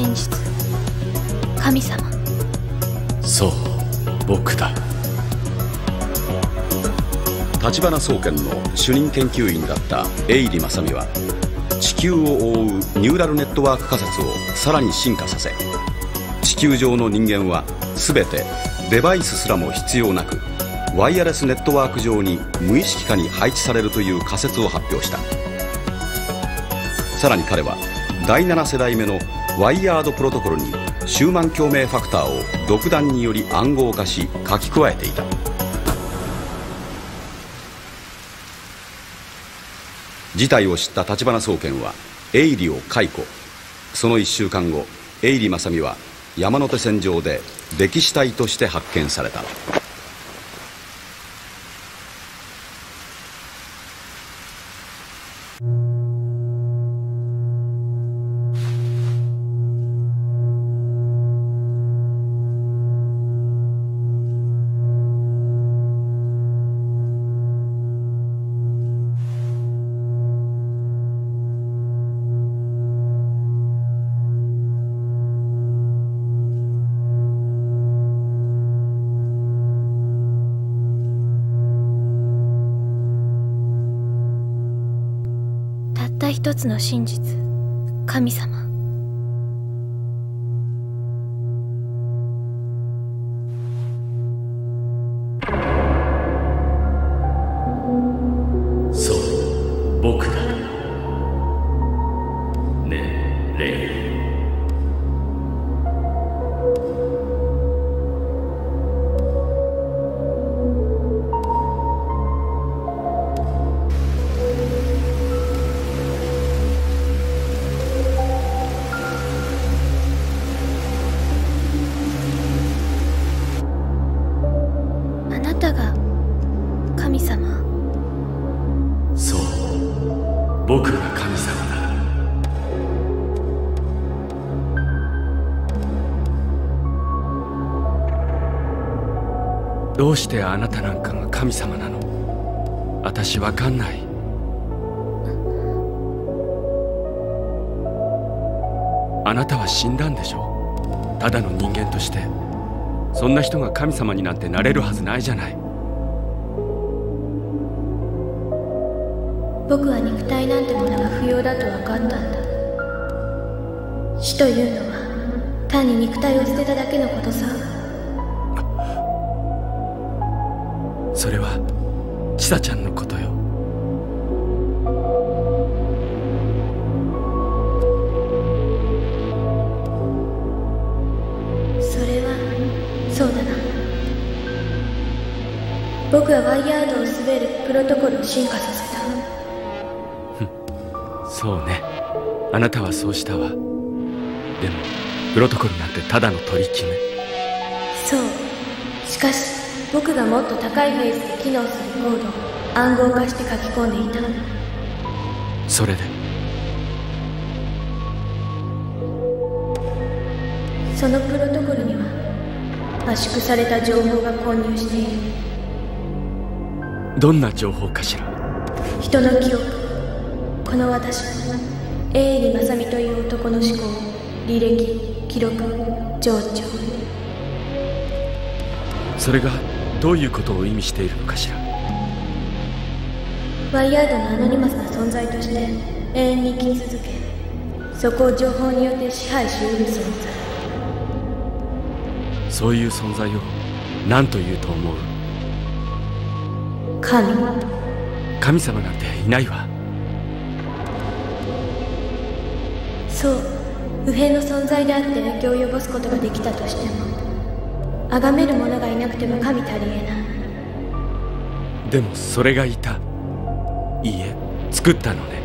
真実神様。そう僕だ。立花総研の主任研究員だった永利正美は地球を覆うニューラルネットワーク仮説をさらに進化させ地球上の人間は全てデバイスすらも必要なくワイヤレスネットワーク上に無意識化に配置されるという仮説を発表した。さらに彼は第7世代目のワイヤードプロトコルにシューマン共鳴ファクターを独断により暗号化し書き加えていた。事態を知った立花総研は永利を解雇。その1週間後永利正美は山手線上で溺死体として発見された。一つの真実。神様。そう。僕だ。たが神様。そう。僕が神様だ。どうしてあなたなんかが神様なの？私わかんない。あなたは死んだんでしょ？ただの人間として。そんな人が神様になんてなれるはずないじゃない。僕は肉体なんてものが不要だと分かったんだ。死というのは単に肉体を捨てただけのことさ。それは千沙ちゃんワイヤードを滑るプロトコルを進化させた。そうね。あなたはそうしたわ。でもプロトコルなんてただの取り決め。そう。しかし僕がもっと高いフェーズで機能するコードを暗号化して書き込んでいたそれで？そのプロトコルには圧縮された情報が混入しているどんな情報かしら？人の記憶。この私永利正美という男の思考履歴記録情緒。それがどういうことを意味しているのかしら？ワイヤードのアノニマスな存在として永遠に生き続けそこを情報によって支配しうる存在。そういう存在を何と言うと思う？神。神様なんていないわ。そう。不変の存在であって影響を及ぼすことができたとしても崇める者がいなくては神たりえない。でもそれがいた。いいえ作ったのね。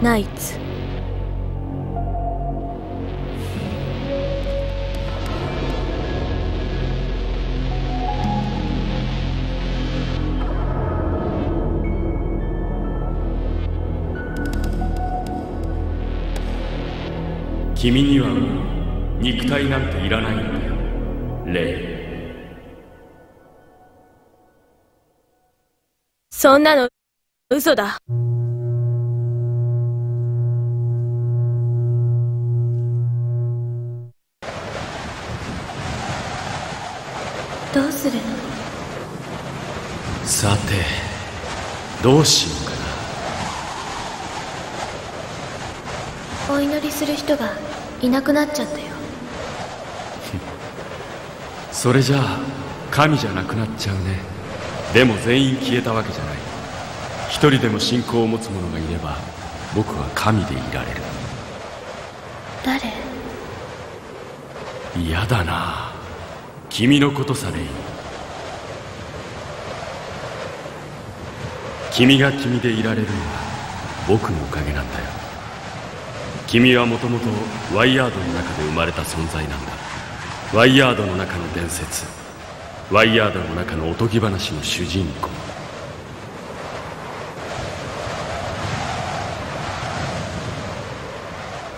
ナイツ君にはもう肉体なんていらないんだよ。レイ。そんなの嘘だ。どうするさてどうしようかな。お祈りする人がいなくなっちゃったよ。それじゃあ神じゃなくなっちゃうね。でも全員消えたわけじゃない。一人でも信仰を持つ者がいれば僕は神でいられる。誰？嫌だな。君のことさレイ君が君でいられるのは僕のおかげなんだよ君はもともとワイヤードの中で生まれた存在なんだ。ワイヤードの中の伝説。ワイヤードの中のおとぎ話の主人公。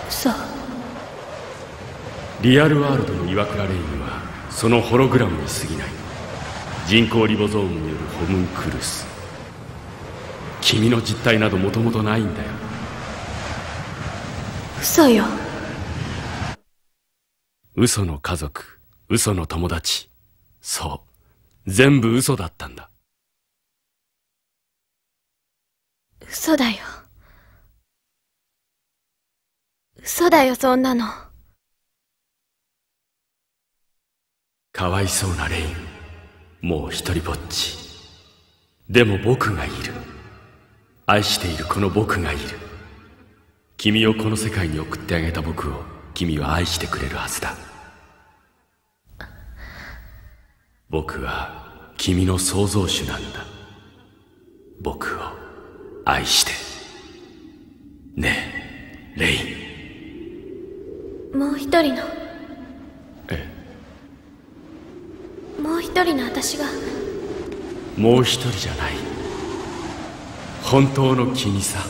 そうリアルワールドの岩倉レインはそのホログラムに過ぎない。人工リボゾームによるホムンクルス。君の実体などもともとないんだよ嘘よ。嘘の家族嘘の友達。そう。全部嘘だったんだ。嘘だよ。嘘だよそんなの。かわいそうなレイン。もう一人ぼっち。でも僕がいる。愛しているこの僕がいる君をこの世界に送ってあげた僕を君は愛してくれるはずだ。僕は君の創造主なんだ。僕を愛して。ねえレイ。ンもう一人の。え。もう一人の私が。もう一人じゃない。本当の君さ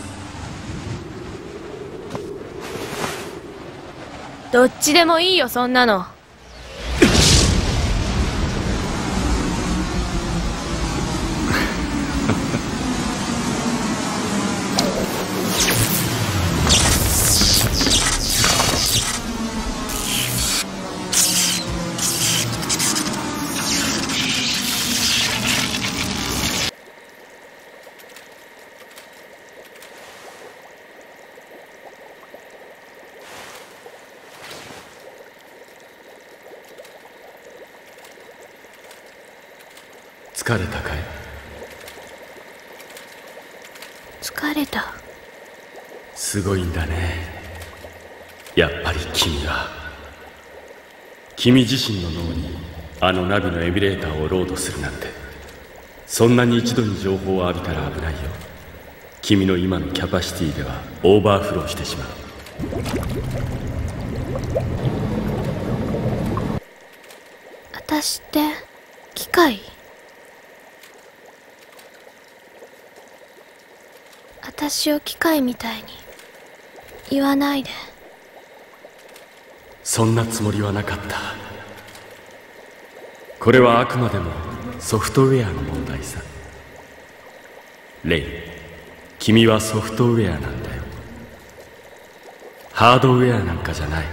どっちでもいいよそんなの。疲れたかい？疲れた。すごいんだね。やっぱり君は君自身の脳にあのナビのエミュレーターをロードするなんて。そんなに一度に情報を浴びたら危ないよ。君の今のキャパシティではオーバーフローしてしまう。私って機械？私を機械みたいに言わないで。そんなつもりはなかった。これはあくまでもソフトウェアの問題さ。レイ君はソフトウェアなんだよ。ハードウェアなんかじゃない。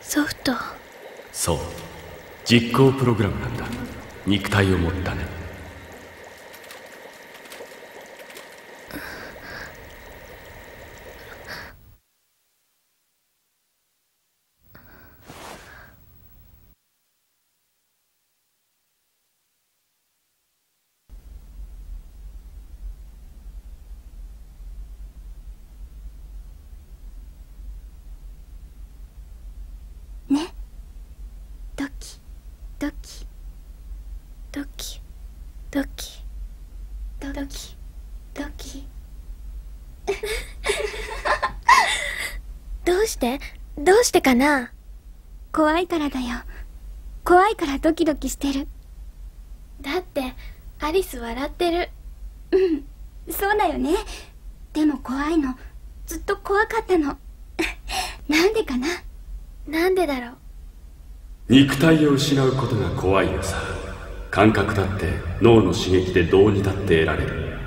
ソフト。そう。実行プログラムなんだ。肉体を持ったねねドキドキドキドキドキドキどうして？どうしてかな？怖いからだよ。怖いからドキドキしてる。だってアリス笑ってる。うん。そうだよね。でも怖いの。ずっと怖かったの。なんでかな？なんでだろう？肉体を失うことが怖いのさ。感覚だって脳の刺激でどうにだって得られる。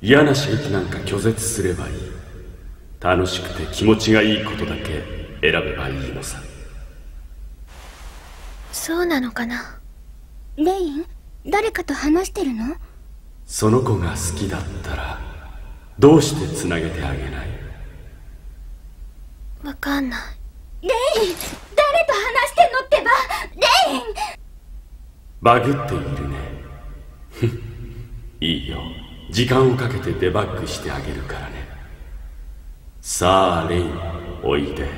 嫌な刺激なんか拒絶すればいい。楽しくて気持ちがいいことだけ選べばいいのさ。そうなのかな？レイン誰かと話してるの？その子が好きだったらどうしてつなげてあげない？わかんない。レイン誰と話してんのってばレイン！バグっているね。いいよ。時間をかけてデバッグしてあげるからね。さあレインおいで。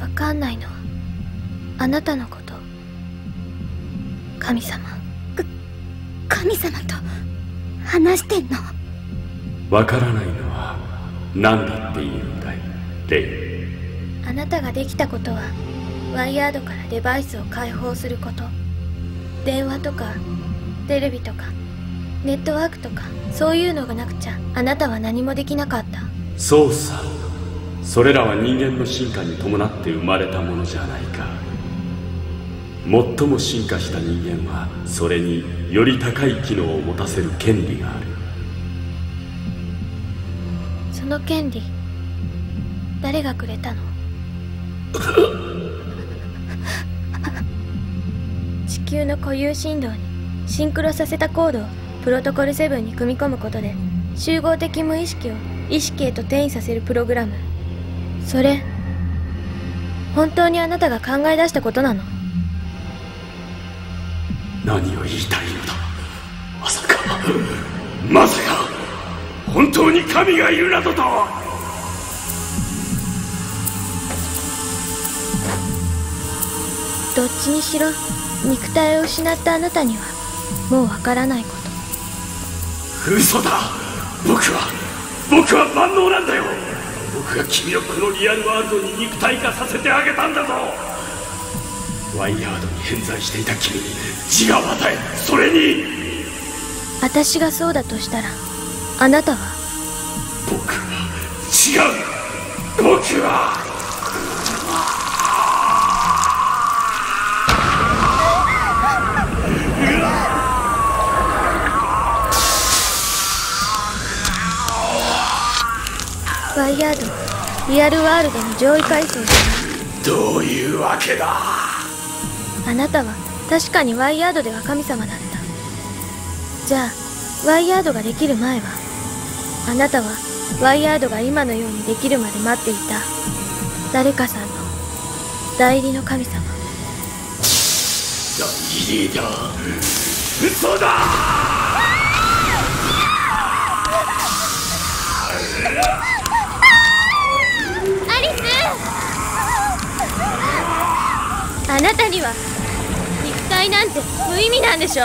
わかんないの。あなたのこと。神様。神様と。話してんの？わからないのは何だって言うんだいレイ。ンあなたができたことはワイヤードからデバイスを解放すること。電話とかテレビとかネットワークとかそういうのがなくちゃあなたは何もできなかった。そうさ。それらは人間の進化に伴って生まれたものじゃないか最も進化した人間はそれにより高い機能を持たせる権利がある。その権利誰がくれたの？地球の固有振動にシンクロさせたコードをプロトコル7に組み込むことで集合的無意識を意識へと転移させるプログラム。それ本当にあなたが考え出したことなの？何を言いたいのだ。まさかまさか本当に神がいるなどと。どっちにしろ肉体を失ったあなたにはもうわからないこと。嘘だ。僕は僕は万能なんだよ。僕が君をこのリアルワールドに肉体化させてあげたんだぞワイヤードに偏在していた君に自我を与えそれに。私がそうだとしたらあなたは？僕は違う。僕は。ワイヤードリアルワールドの上位階層じどういうわけだ？あなたは確かにワイヤードでは神様だった。じゃあワイヤードができる前はあなたはワイヤードが今のようにできるまで待っていた誰かさんの代理の神様。代理だ嘘だ。アリス。あなたにはなんて無意味なんでしょ？